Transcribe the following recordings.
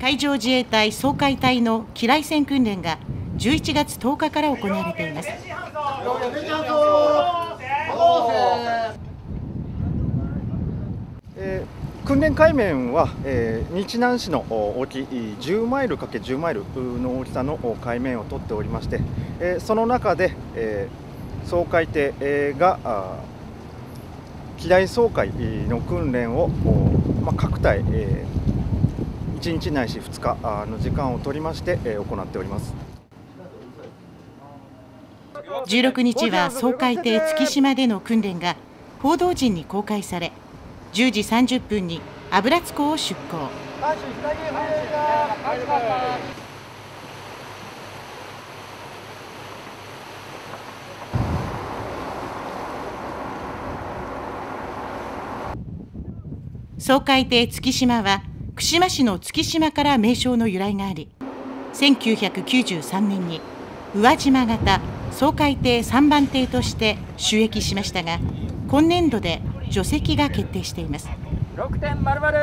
海上自衛隊掃海隊の機雷戦訓練が11月10日から行われています。えー、訓練海面は、えー、日南市の沖10マイル ×10 マイルの大きさの海面を取っておりまして、えー、その中で、えー、掃海艇が機雷掃海の訓練を、まあ、各隊、えー、1日ないし2日の時間を取りまして、行っております。16日は掃海艇月島での訓練が報道陣に公開され10時30分に油津港を出港掃海艇月島は串間市の月島から名称の由来があり1993年に宇和島型掃海艇3番艇として収益しましたが今年度で除籍が決定しています。6点丸々、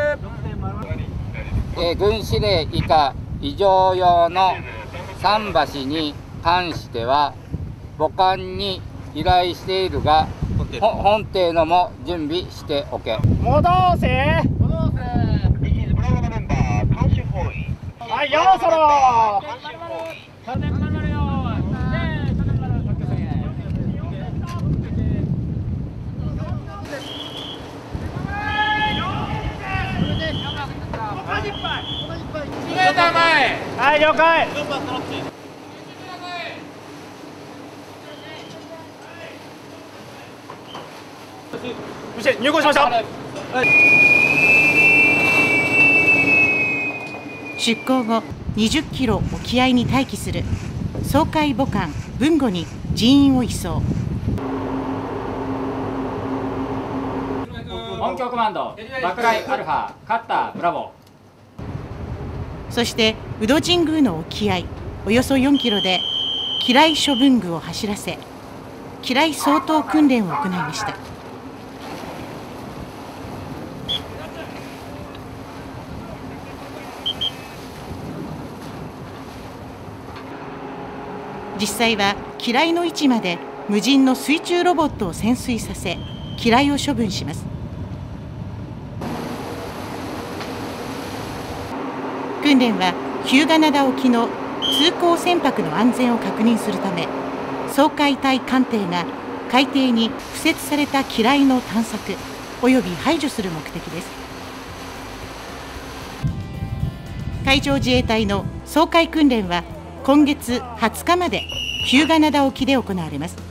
えー、軍司令以下異常用の桟橋に関しては母艦に依頼しているが本艇のも準備しておけ。戻せ。戻せはいよーそろはい了解。入港しました、はい、出港後20キロ沖合に待機する。掃海母艦豊後に人員を移送。音響コマンド爆雷アルファカッターブラボー。そして宇戸神宮の沖合およそ4キロで機雷処分具を走らせ機雷相当訓練を行いました実際は機雷の位置まで無人の水中ロボットを潜水させ機雷を処分します。訓練は日向灘沖の通行船舶の安全を確認するため掃海隊艦艇が海底に敷設された機雷の探索及び排除する目的です。海上自衛隊の掃海訓練は今月20日まで日向灘沖で行われます。